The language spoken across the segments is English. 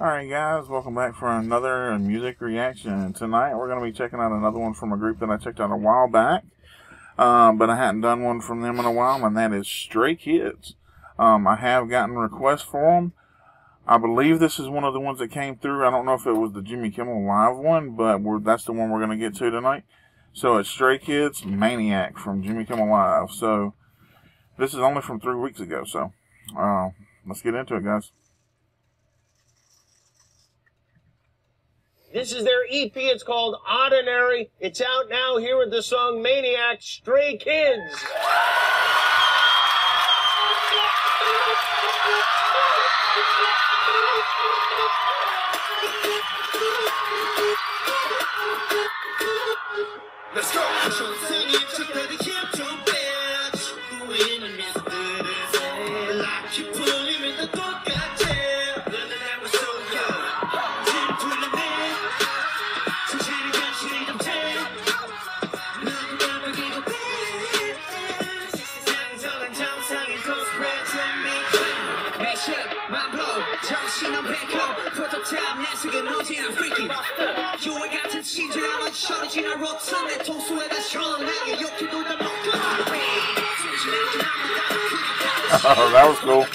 Alright guys, welcome back for another music reaction. Tonight we're going to be checking out another one from a group that I checked out a while back. Um, but I hadn't done one from them in a while, and that is Stray Kids. Um, I have gotten requests for them. I believe this is one of the ones that came through. I don't know if it was the Jimmy Kimmel Live one, but that's the one we're going to get to tonight. So it's Stray Kids Maniac from Jimmy Kimmel Live. So this is only from three weeks ago. So uh, let's get into it, guys. This is their EP. It's called Oddinary. It's out now. Here with the song Maniac Stray Kids. 신은 백호 프로토타입 내 속에 너지난 freaky 유행 같은 친절함은 철이지나 로트 내 통수에다 시원하게 욕해도 다 먹고 Oh, that was cool.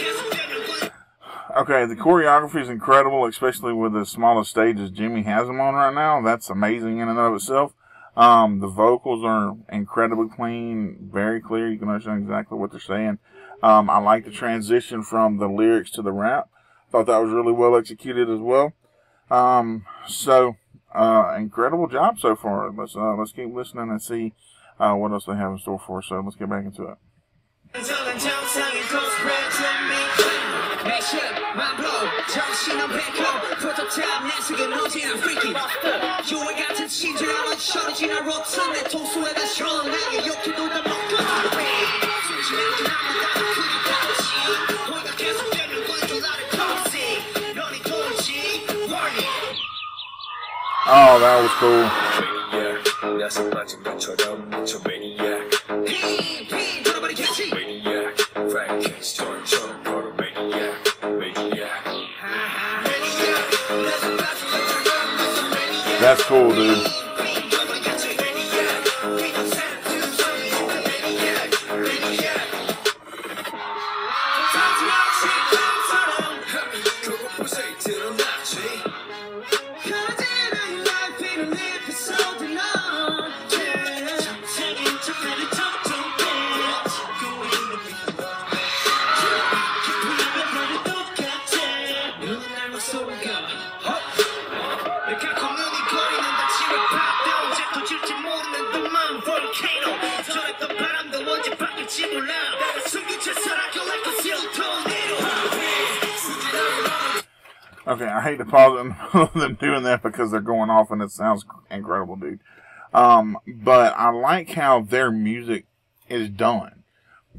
Okay, the choreography is incredible, especially with the smallest stages Jimmy has them on right now. That's amazing in and of itself. Um, the vocals are incredibly clean, very clear. You can understand exactly what they're saying. Um, I like the transition from the lyrics to the rap. Thought that was really well executed as well. Um, so, uh, incredible job so far. Let's, uh, let's keep listening and see, uh, what else they have in store for us. So let's get back into it. Oh, that was cool. That's cool, dude. Okay, I hate to pause them doing that because they're going off and it sounds incredible, dude. Um, but I like how their music is done.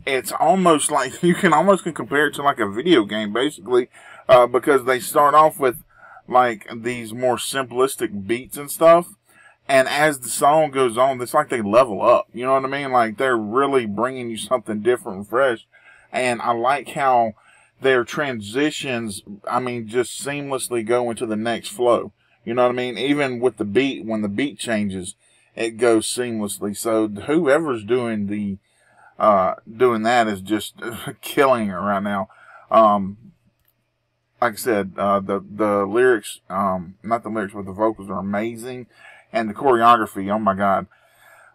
It's almost like you can almost compare it to like a video game, basically, uh, because they start off with like these more simplistic beats and stuff, and as the song goes on, it's like they level up. You know what I mean? Like they're really bringing you something different and fresh. And I like how their transitions, I mean, just seamlessly go into the next flow. You know what I mean? Even with the beat, when the beat changes, it goes seamlessly. So whoever's doing the, uh, doing that is just killing it right now. Um, like I said, uh, the, the lyrics, um, not the lyrics, but the vocals are amazing. And the choreography, oh my God.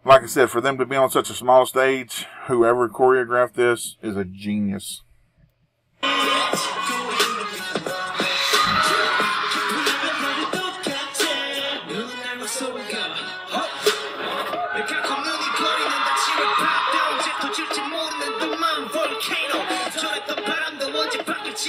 Like I said, for them to be on such a small stage, whoever choreographed this is a genius.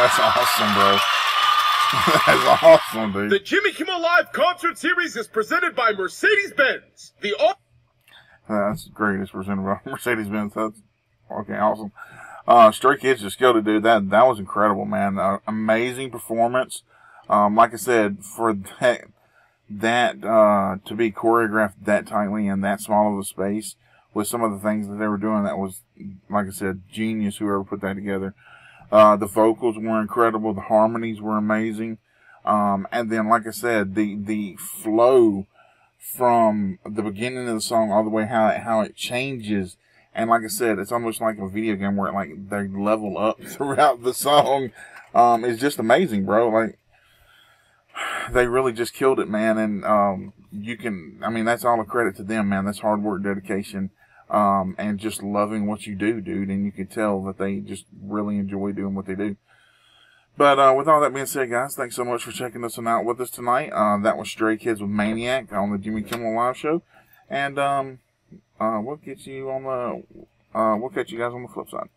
that's awesome, bro. that's awesome, dude. The Jimmy Kimmel Live concert series is presented by Mercedes Benz. The all That's great. It's presented by Mercedes Benz. That's okay, awesome. Uh, Stray Kids just killed it, dude. That that was incredible, man. Uh, amazing performance. Um, like I said, for that that uh, to be choreographed that tightly in that small of a space with some of the things that they were doing, that was like I said, genius. Whoever put that together. Uh, the vocals were incredible. The harmonies were amazing. Um, and then, like I said, the the flow from the beginning of the song all the way how it, how it changes. And like I said, it's almost like a video game where it, like they level up throughout the song. Um, it's just amazing, bro. Like they really just killed it, man. And um, you can, I mean, that's all a credit to them, man. That's hard work, dedication, um, and just loving what you do, dude. And you can tell that they just really enjoy doing what they do. But uh, with all that being said, guys, thanks so much for checking one out with us tonight. Uh, that was Stray Kids with Maniac on the Jimmy Kimmel Live Show, and um, uh, we'll get you on the uh, we'll catch you guys on the flip side.